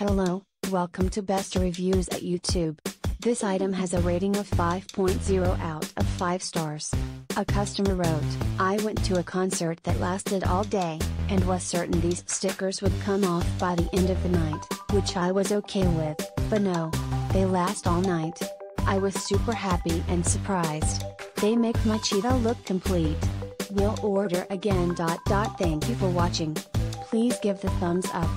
Hello, welcome to Best Reviews at YouTube. This item has a rating of 5.0 out of 5 stars. A customer wrote, I went to a concert that lasted all day, and was certain these stickers would come off by the end of the night, which I was okay with, but no. They last all night. I was super happy and surprised. They make my cheetah look complete. Will order again. Thank you for watching. Please give the thumbs up.